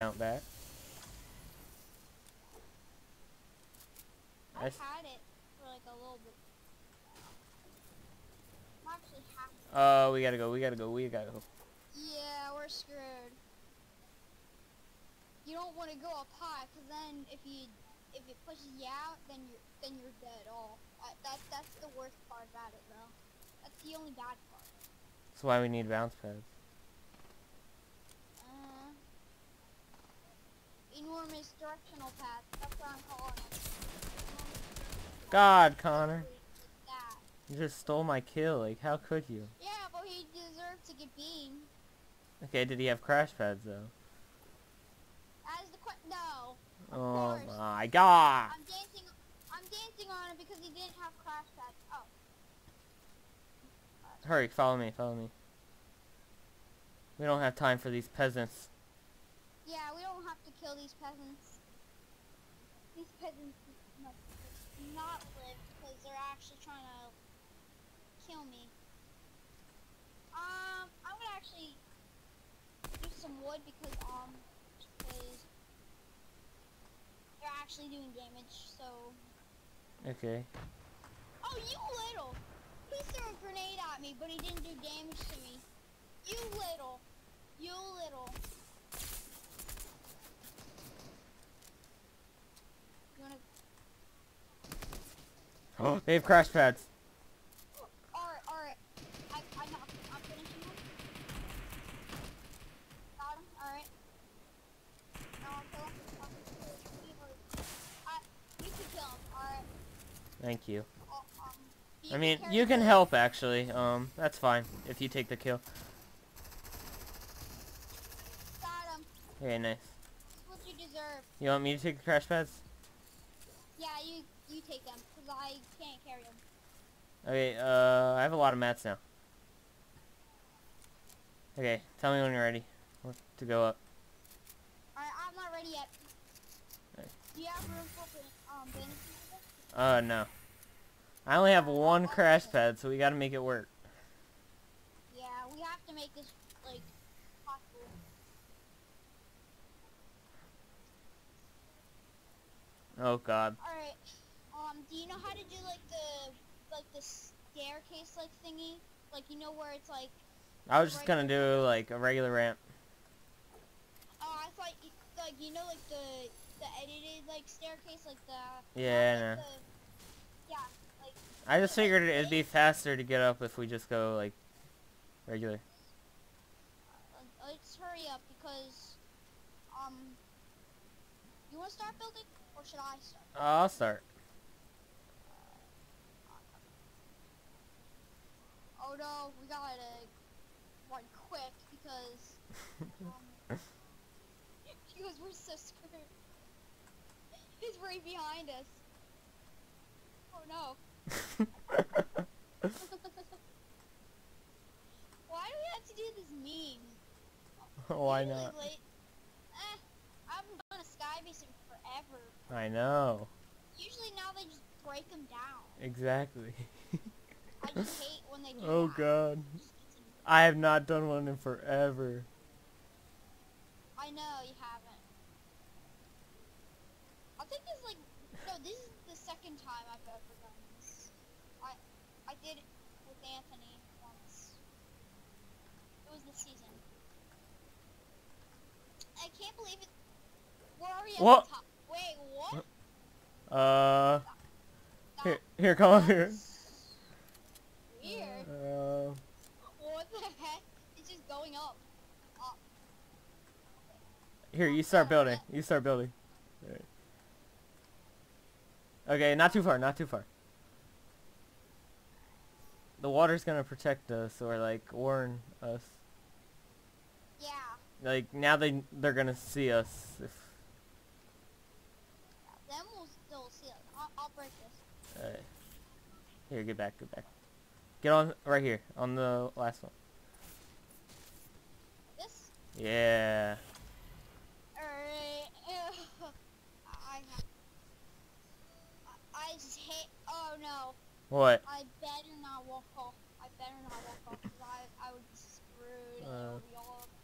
Count back. I've had it for like a little bit. I'm actually half. Oh, we gotta go. We gotta go. We gotta go. Yeah, we're screwed. You don't want to go up high, cause then if you if it pushes you out, then you're then you're dead. All uh, that that's the worst part about it, though. That's the only bad part. That's why we need bounce pads. Enormous directional path. That's what I'm calling it. God, Connor. You just stole my kill. Like, how could you? Yeah, but he deserved to get beamed. Okay, did he have crash pads though? As the que- no. Oh course. my god! I'm dancing. I'm dancing on it because he didn't have crash pads. Oh. Hurry, follow me, follow me. We don't have time for these peasants. Yeah, we don't have to kill these peasants. These peasants must not live because they're actually trying to kill me. Um, I'm gonna actually use some wood because um, because they're actually doing damage. So. Okay. Oh, you little! He threw a grenade at me, but he didn't do damage to me. You little! You little! You wanna? Oh, they have crash pads. Alright, alright. I, I knocked him. I'm finishing him. Got him. Alright. Now I'll kill him. I'll kill him. He was- I- You can kill him. Alright. Thank you. I'll- um, I mean, you can help actually. Um, that's fine if you take the kill. Got him. Okay, nice. This what you deserve. You want me to take the crash pads? You you take them because I can't carry them. Okay, uh, I have a lot of mats now. Okay, tell me when you're ready to go up. Alright, I'm not ready yet. Right. Do you have room for um bandages? Uh, no. I only have one crash pad, so we gotta make it work. Yeah, we have to make this like possible. Oh god. Alright. You know how to do like the like the staircase like thingy? Like you know where it's like I was just gonna do like a regular ramp. oh I thought you, like you know like the the edited like staircase like the Yeah, like, no. the- yeah like I just figured it'd be faster to get up if we just go like regular. uh, let's hurry up because um you want to start building or should I start? I'll start. No, we gotta run quick because um, because we're so screwed. He's right behind us. Oh no. Why do we have to do this meme? Why Usually not? late- Eh, I haven't done a sky base forever. I know. Usually now they just break them down. Exactly. I just hate when they do oh that. god. Just gets in- I have not done one in forever. I know you haven't. I think it's like no, this is the second time I've ever done this. I I did it with Anthony once. It was this season. I can't believe it. Where are we at What? the top? Wait, what? Uh, here, here, come up here. that's Weird. Uh, What the heck? It's just going up. Up. Here, you start building. You start building. Alright. Okay, not too far, not too far. The water's gonna protect us or like warn us. Yeah. Like now they they're gonna see us if Then we'll still see it. I'll, I'll break this. Alright. Here, get back, get back. Get on right here, on the last one. This. Yeah. What? I better not walk off. I better not walk off. I I would be screwed. and Uh.